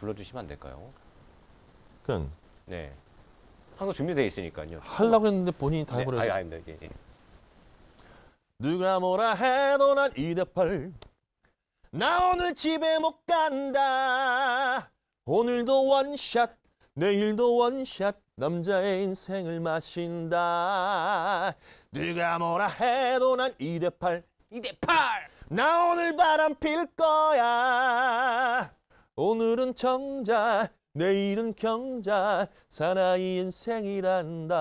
불러주시면 안 될까요? 그냥 네. 항상 준비되어 있으니까요. 하려고 했는데 본인이 다 네, 해버려서 아니, 네, 예, 예. 누가 뭐라 해도 난 2대8 나 오늘 집에 못 간다 오늘도 원샷 내일도 원샷 남자의 인생을 마신다 누가 뭐라 해도 난 2대8 2대 8! 나 오늘 바람 필 거야 오늘은 정자 내일은 경자 사나이 인생이란다